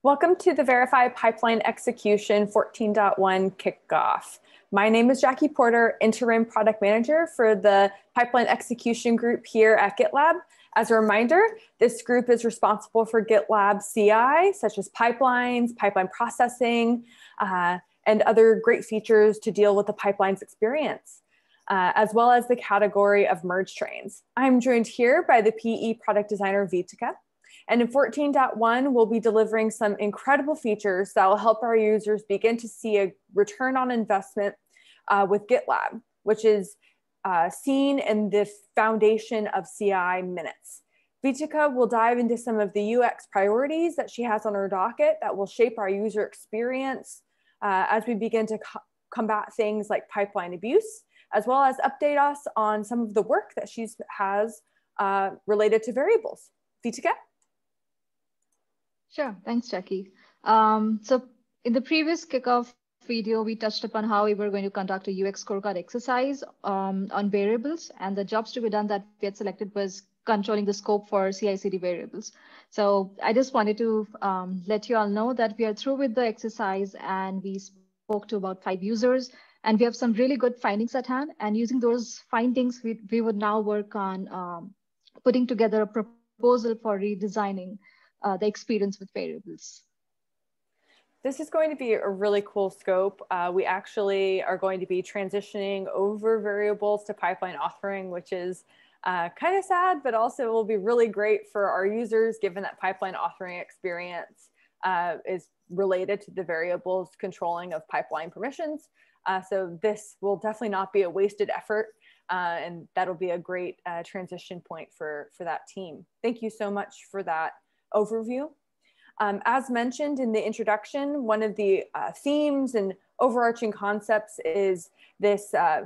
Welcome to the Verify Pipeline Execution 14.1 kickoff. My name is Jackie Porter, Interim Product Manager for the Pipeline Execution Group here at GitLab. As a reminder, this group is responsible for GitLab CI, such as pipelines, pipeline processing, uh, and other great features to deal with the pipelines experience, uh, as well as the category of merge trains. I'm joined here by the PE product designer Vitika. And in 14.1, we'll be delivering some incredible features that will help our users begin to see a return on investment uh, with GitLab, which is uh, seen in the foundation of CI minutes. Vitika will dive into some of the UX priorities that she has on her docket that will shape our user experience uh, as we begin to co combat things like pipeline abuse, as well as update us on some of the work that she has uh, related to variables. Vitika? Sure, thanks, Jackie. Um, so in the previous kickoff video, we touched upon how we were going to conduct a UX scorecard exercise um, on variables, and the jobs to be done that we had selected was controlling the scope for CI/CD variables. So I just wanted to um, let you all know that we are through with the exercise, and we spoke to about five users, and we have some really good findings at hand. And using those findings, we, we would now work on um, putting together a proposal for redesigning uh, the experience with variables. This is going to be a really cool scope. Uh, we actually are going to be transitioning over variables to pipeline authoring, which is uh, kind of sad, but also will be really great for our users given that pipeline authoring experience uh, is related to the variables controlling of pipeline permissions. Uh, so this will definitely not be a wasted effort uh, and that'll be a great uh, transition point for, for that team. Thank you so much for that overview. Um, as mentioned in the introduction, one of the uh, themes and overarching concepts is this uh,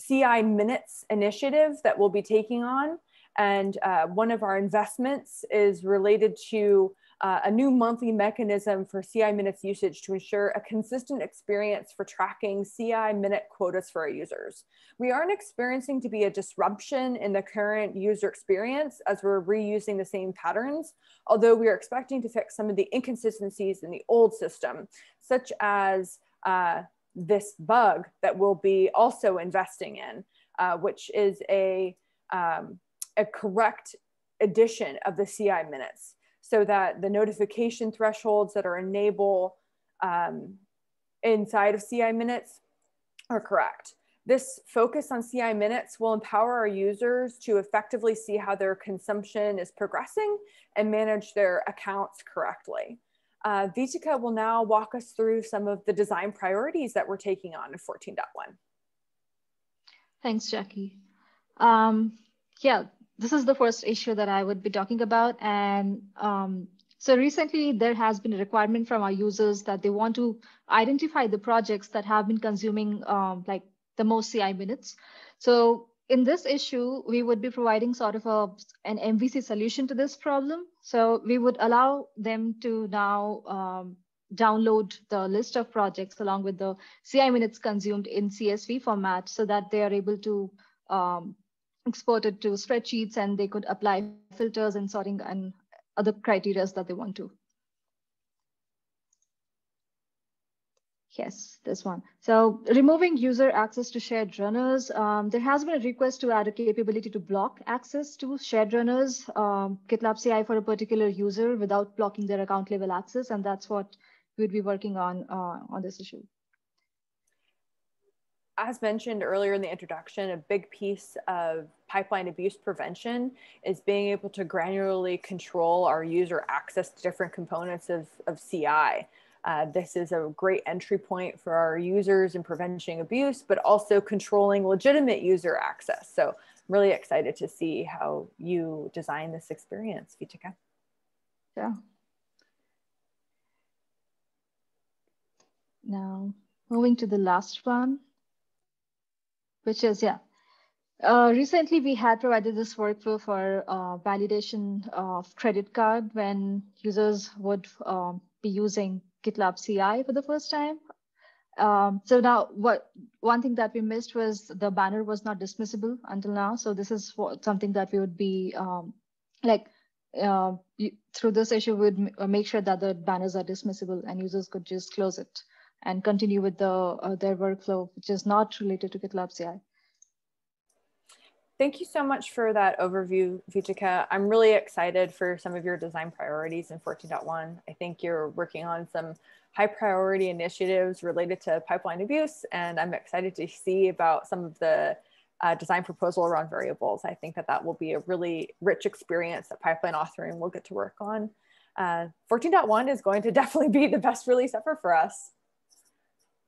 CI Minutes initiative that we'll be taking on. And uh, one of our investments is related to uh, a new monthly mechanism for CI minutes usage to ensure a consistent experience for tracking CI minute quotas for our users. We aren't experiencing to be a disruption in the current user experience as we're reusing the same patterns, although we are expecting to fix some of the inconsistencies in the old system, such as uh, this bug that we'll be also investing in, uh, which is a, um, a correct addition of the CI minutes so that the notification thresholds that are enable um, inside of CI minutes are correct. This focus on CI minutes will empower our users to effectively see how their consumption is progressing and manage their accounts correctly. Uh, Vitika will now walk us through some of the design priorities that we're taking on in 14.1. Thanks, Jackie. Um, yeah, this is the first issue that I would be talking about. And um, so recently there has been a requirement from our users that they want to identify the projects that have been consuming um, like the most CI minutes. So in this issue, we would be providing sort of a, an MVC solution to this problem. So we would allow them to now um, download the list of projects along with the CI minutes consumed in CSV format so that they are able to um, exported to spreadsheets and they could apply filters and sorting and other criteria that they want to. Yes, this one. So removing user access to shared runners. Um, there has been a request to add a capability to block access to shared runners, um, GitLab CI for a particular user without blocking their account level access. And that's what we'd be working on uh, on this issue as mentioned earlier in the introduction, a big piece of pipeline abuse prevention is being able to granularly control our user access to different components of, of CI. Uh, this is a great entry point for our users in preventing abuse, but also controlling legitimate user access. So I'm really excited to see how you design this experience, Vitika. Yeah. Now, moving to the last one which is, yeah. Uh, recently, we had provided this workflow for uh, validation of credit card when users would um, be using GitLab CI for the first time. Um, so now what one thing that we missed was the banner was not dismissible until now. So this is something that we would be um, like uh, through this issue we would uh, make sure that the banners are dismissible and users could just close it and continue with the uh, their workflow, which is not related to GitLab CI. Thank you so much for that overview, Vitika. I'm really excited for some of your design priorities in 14.1. I think you're working on some high priority initiatives related to pipeline abuse, and I'm excited to see about some of the uh, design proposal around variables. I think that that will be a really rich experience that pipeline authoring will get to work on. Uh, 14.1 is going to definitely be the best release ever for us.